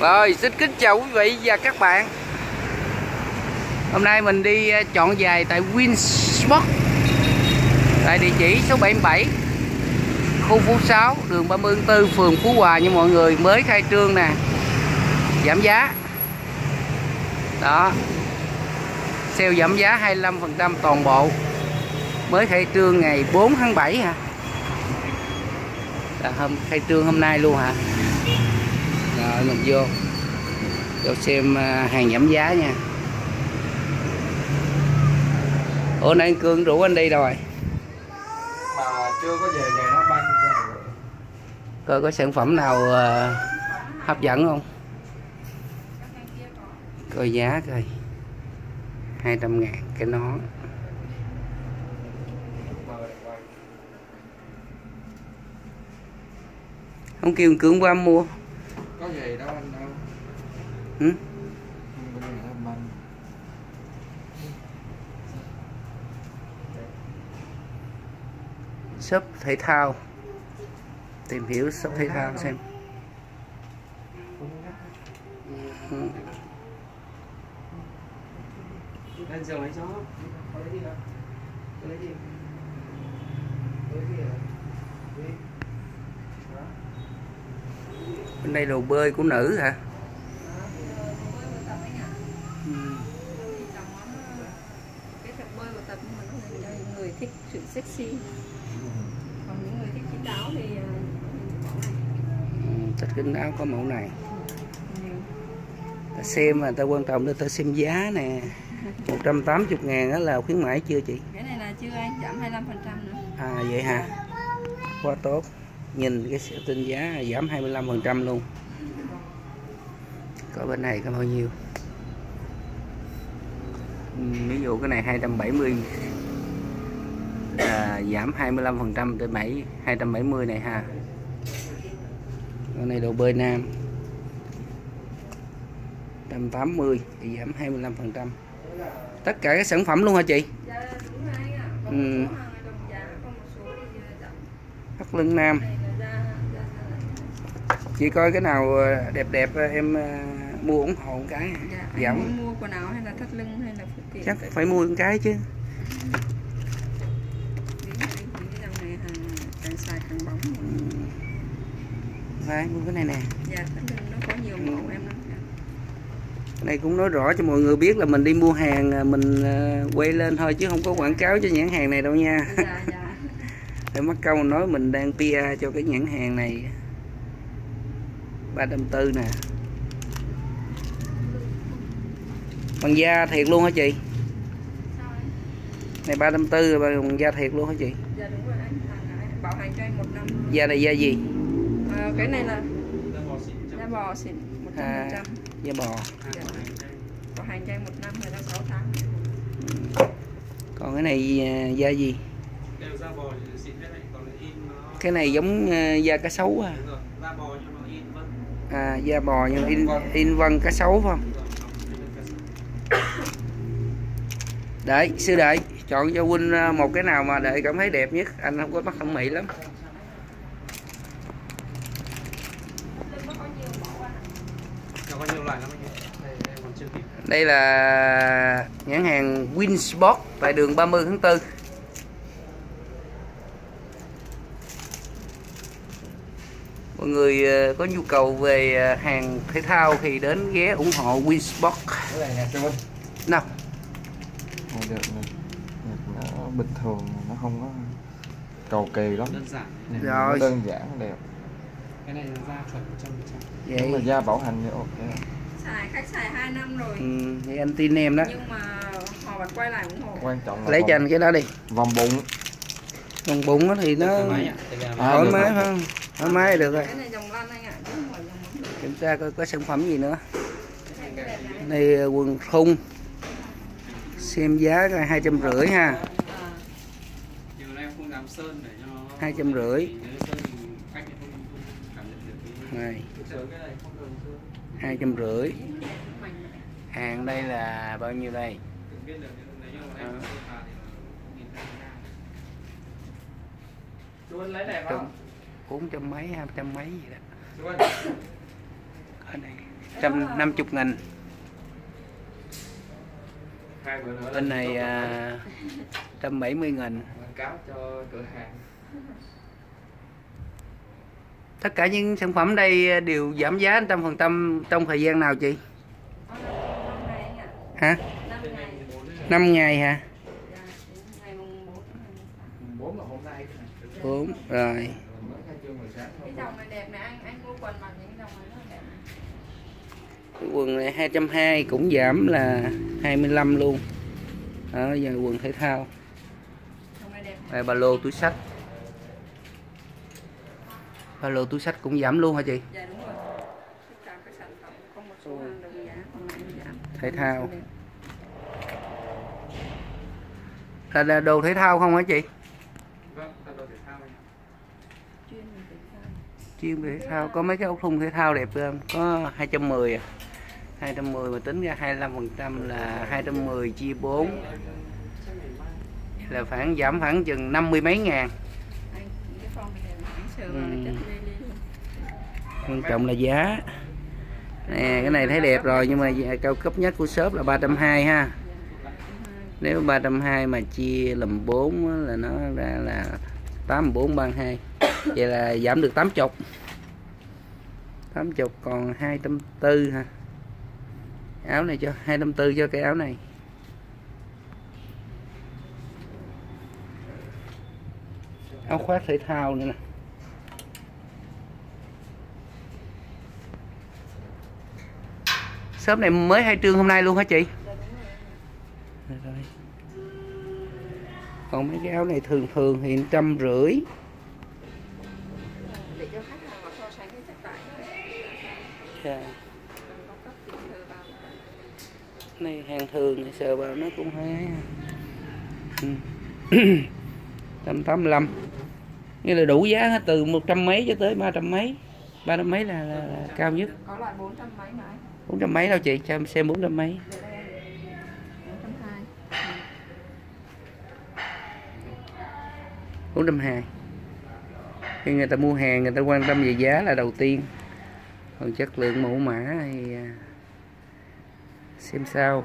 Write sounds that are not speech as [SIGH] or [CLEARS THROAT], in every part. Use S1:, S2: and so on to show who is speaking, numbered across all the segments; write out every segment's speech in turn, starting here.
S1: Rồi, xin kính chào quý vị và các bạn. Hôm nay mình đi ờ, chọn dài tại Winsport Tại địa chỉ số 77 Khu phố 6 đường 34 phường Phú Hòa như mọi người. Mới khai trương nè. Giảm giá. Đó. Sale giảm giá 25% toàn bộ. Mới khai trương ngày 4 tháng 7 hả? Là hôm, khai trương hôm nay luôn hả? Mình vô. Vô xem à, hàng giảm giá nha. Ủa nay anh cương rủ anh đi rồi.
S2: Mà chưa có về về nó băng
S1: coi có sản phẩm nào à, hấp dẫn không? Coi giá coi. 200 ngàn cái nón không kêu cương qua mua
S2: có về đâu anh đâu.
S1: Ừ? shop thể thao. Tìm hiểu shop thể thao xem. Ừ.
S2: lên giường lấy có lấy gì có lấy gì lấy gì à Đi. Đó.
S1: Bên đây đồ bơi của nữ hả? Ừ.
S3: người thích sự sexy còn những người thích kín đáo thì ờ, mình bỏ này
S1: Ừ, tất kính áo có mẫu này. Ta xem mà ta quan trọng là ta xem giá nè. 180 ngàn đó là khuyến mãi chưa chị?
S3: Cái này là chưa anh giảm 25 phần trăm nữa.
S1: À vậy hả? Quá tốt nhìn cái sẽ tin giá giảm 25 phần trăm luôn. Có bên này có bao nhiêu? Ừ, ví dụ cái này 270 à, giảm 25 phần trăm tới 7 270 này ha. Cái này đồ bơi nam. 180 thì giảm 25 phần trăm. Tất cả các sản phẩm luôn hả chị?
S3: Dạ đúng rồi
S1: Ừ.
S3: một số hàng
S1: chị coi cái nào ờ, đẹp đẹp ờ, em ờ, mua ủng hộ một cái.
S3: Dạ
S1: giảm
S3: muốn mua quần áo hay là thắt lưng hay là phụ kiện?
S1: Chắc phải mua một cái chứ. Đấy, mua cái này nè.
S3: Dạ thắt lưng nó có nhiều màu em lắm
S1: cái này cũng nói rõ cho mọi người biết là mình đi mua hàng mình quay lên thôi chứ không có quảng cáo cho nhãn hàng này đâu nha.
S3: Dạ dạ.
S1: Để mắc câu nói mình đang PR cho cái nhãn hàng này 340 nè. Bằng da thiệt luôn hả chị? Này 340 bằng da thiệt luôn hả chị?
S3: Dạ đúng rồi anh bảo hành cho anh một năm
S1: da này da gì?
S3: Ờ, cái này là da bò xịn một trăm
S1: À.
S3: phần trăm.
S1: da bò.
S3: Dạ. bảo hành cho anh một năm hay là sáu tháng.
S1: Còn cái này à, da gì?
S4: Đều da bò thì xịn hết này còn in nó
S1: cái này giống à, da cá sấu à,
S4: đúng rồi da bò nhưng nó in vân
S1: à da bò nhưng in in vân cá sấu phải không? Đấy, sư đệ, chọn cho huynh à, một cái nào mà đệ cảm thấy đẹp nhất. Anh không có mắt thẩm mỹ lắm.
S4: Đây
S1: đây là nhãn hàng Winsport tại đường 30 tháng 4 mọi người ờ, có nhu cầu về ờ, hàng thể thao thì đến ghé ủng hộ Winsport
S2: cái này cho anh
S1: nào.
S2: Này được Nhạc nó bình thường nó không có cầu kỳ lắm.
S4: Đơn giản.
S1: Rồi.
S2: đơn giản đẹp.
S4: Cái này là da chuẩn 100
S2: nhưng mà
S1: vậy
S2: da bảo hành thì ok.
S3: Xài khách xài 2 năm rồi.
S1: Ừ, vậy anh tin em đó.
S3: Nhưng mà họ vẫn quay lại ủng hộ.
S2: Quan trọng là
S1: lấy
S2: vòng,
S1: cho anh cái đó đi.
S2: vòng bụng.
S1: Còn bụng á thì nó
S4: thoải mái ạ Là
S2: À,
S1: thoải
S2: được
S1: mái
S2: rồi.
S3: cái này dòng lăn anh ạ chứ không phải dòng bóng
S1: kiểm tra coi có sản phẩm gì nữa
S3: này này.
S1: ờ, quần thun xem giá coi hai trăm rưỡi ha
S3: À,
S1: Hai trăm rưỡi. này
S4: này
S1: hai trăm rưỡi
S3: này.
S1: hàng đây là bao nhiêu đây À.
S4: là chú lấy đẹp
S1: Đúng.
S4: không
S1: bốn trăm mấy hai trăm mấy gì đó.
S4: Chú ơi
S1: ở đây 150 nghìn.
S4: Hai bữa nữa
S1: bên này à, 170 nghìn.
S4: Quảng cáo cho cửa hàng.
S1: Tất cả những sản phẩm đây đều giảm giá 100% trong thời gian nào chị?
S3: Năm
S1: hả?
S3: Năm ngày
S1: 5 ngày hả?
S3: Dạ đến ngày mùng bốn.
S4: Bốn là hôm nay.
S1: 4 rồi
S4: mới khai trương buổi sáng
S3: cái dòng này đẹp này anh anh mua quần mặc những dòng này rất đẹp.
S1: Cái quần này 220 cũng giảm là 25 luôn. Đó giờ quần thể thao. Đây, ba lô túi sách. Ba lô túi sách cũng giảm luôn hả chị?
S3: Dạ đúng rồi. Một số đồng giá giảm.
S1: Thể thao. Là đồ thể thao không hả chị
S4: vâng ta đồ thể thao anh ạ.
S3: chuyên về thể thao
S1: chuyên về thể thao có mấy cái ốc thun thể thao đẹp không có 210 à. 210 mà tính ra 25 phần trăm là 210 chia 4 là khoảng giảm khoảng chừng 50 mấy ngàn.
S3: Luôn
S1: quan trọng là giá. Nè cái này thấy đẹp rồi nhưng mà cao cấp nhất của shop là 320 ha. Nếu 320 mà chia làm 4 á, là nó ra là 84 32 vậy là giảm được 80 80 còn 240 hả? Áo này cho 240 cho cái áo này. Áo khoác thể thao nữa nè. Shop này mới hai trương hôm nay luôn hả chị? Còn mấy cái áo này thường thường thì trăm rưỡi. Dạ. này hàng thường thì sờ vào nó cũng hay Ừ. [CLEARS THROAT] trăm tám mươi lăm. Như là đủ giá hết từ một trăm mấy cho tới ba trăm mấy. Ba trăm mấy là, là, là cao nhất.
S3: Có loại bốn trăm mấy
S1: bốn trăm mấy đâu chị? Cho em xem bốn trăm mấy.
S3: Hai.
S1: Bốn trăm hai. Khi người ta mua hàng người ta quan tâm về giá là đầu tiên còn chất lượng mẫu mã thì à, xem sao.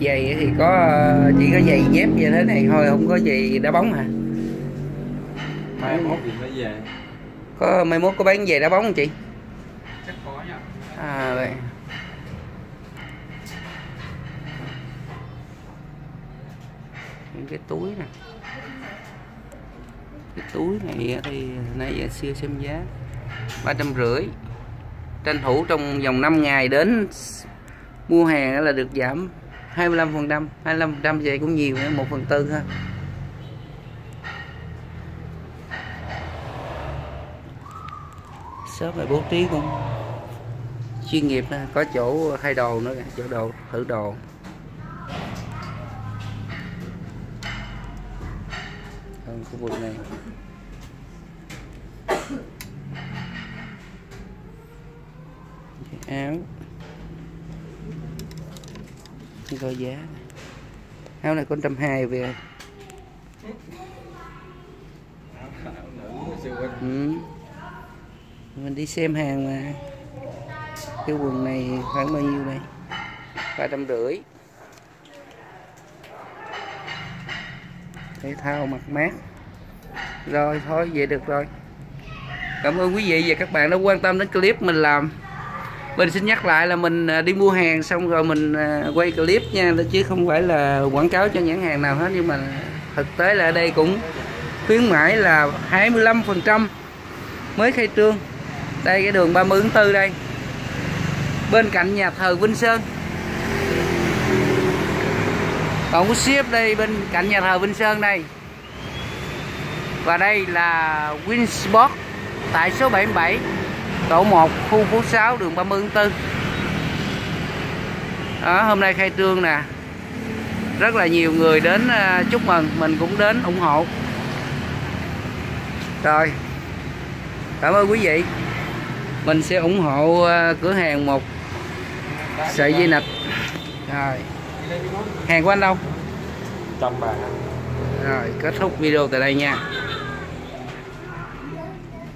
S1: Giày thì có ờ, chỉ có giày dép như thế này thôi không có giày đá bóng hả?
S4: Mai mốt thì mới về.
S1: Có mai mốt có bán giày đá bóng không chị?
S4: Chắc có nha.
S1: À vậy những cái túi nè. Cái túi này thì nay giờ xưa xem giá, ba trăm rưỡi. Tranh thủ trong vòng 5 ngày đến mua hàng là được giảm 25 phần trăm 25 phần trăm vậy cũng nhiều nữa, một phần tư ha. Shop này bố trí cũng chuyên nghiệp có chỗ thay đồ nữa chỗ đồ, thử đồ. Hơn khu vực này. Áo. Đi coi giá. Áo này có trăm hai về. Ừ. mình đi xem hàng mà. Cái quần này khoảng bao nhiêu đây? ba trăm rưỡi. Thể thao mặt mát rồi, thôi, vậy được rồi. Cảm ơn quý vị và các bạn đã quan tâm đến clip mình làm. Mình xin nhắc lại là mình à, đi mua hàng xong rồi mình à, quay clip nha chứ không phải là quảng cáo cho nhãn hàng nào hết, nhưng mà thực tế là ở đây cũng khuyến mãi là 25% mới khai trương. Đây, cái đường 30 tháng 4 đây. Bên cạnh nhà thờ Vinh Sơn. Còn có ship đây, bên cạnh nhà thờ Vinh Sơn đây và đây là Winsport tại số 77 tổ 1 khu phố 6 đường 30 tháng 4 đó, hôm nay khai trương nè. Rất là nhiều người đến à, chúc mừng mình cũng đến ủng hộ. Rồi cảm ơn quý vị. Mình sẽ ủng hộ à, cửa hàng một sợi dây nịch rồi. Hàng của anh đâu? Rồi kết thúc video tại đây nha